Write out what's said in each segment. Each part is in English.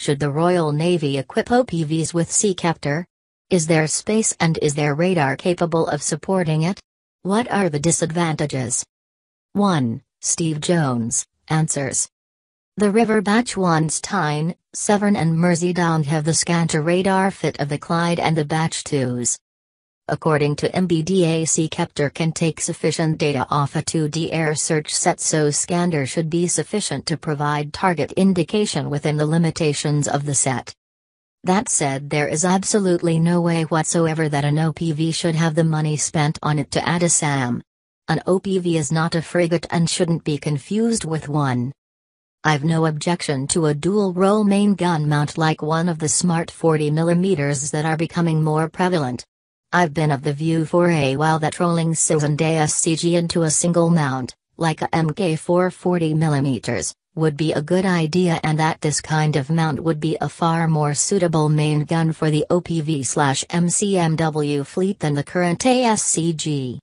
Should the Royal Navy equip OPVs with Sea Ceptor? Is there space and is there radar capable of supporting it? What are the disadvantages? 1. Steve Jones answers. The River Batch 1's Tyne, Severn and Mersey don't have the scanter radar fit of the Clyde and the Batch 2s. According to MBDAC Sea Ceptor can take sufficient data off a 2D air search set so Scanter should be sufficient to provide target indication within the limitations of the set. That said there is absolutely no way whatsoever that an OPV should have the money spent on it to add a SAM. An OPV is not a frigate and shouldn't be confused with one. I've no objection to a dual role main gun mount like one of the smart 40mm that are becoming more prevalent. I've been of the view for a while that rolling Citizen ASCG into a single mount, like a MK4 40mm, would be a good idea and that this kind of mount would be a far more suitable main gun for the OPV-MCMW fleet than the current ASCG.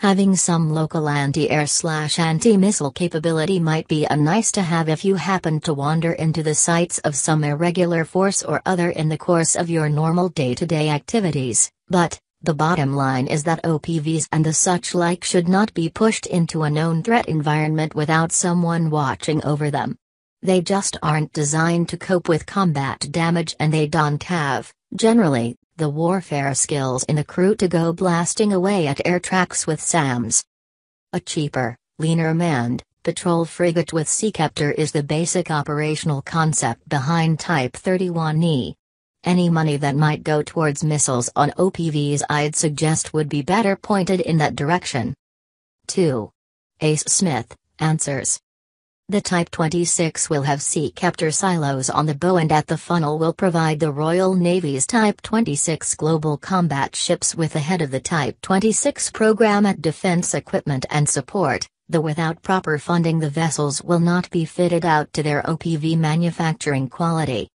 Having some local anti-air slash anti-missile capability might be a nice to have if you happen to wander into the sights of some irregular force or other in the course of your normal day-to-day activities, but, the bottom line is that OPVs and the such like should not be pushed into a known threat environment without someone watching over them. They just aren't designed to cope with combat damage and they don't have, generally, the warfare skills in the crew to go blasting away at air tracks with SAMs. A cheaper, leaner manned, patrol frigate with Sea Ceptor is the basic operational concept behind Type 31E. Any money that might go towards missiles on OPVs I'd suggest would be better pointed in that direction. 2. Ace Smith, answers. The Type 26 will have Sea Ceptor silos on the bow and at the funnel will provide the Royal Navy's Type 26 global combat ships with the head of the Type 26 program at defense equipment and support, though without proper funding the vessels will not be fitted out to their OPV manufacturing quality.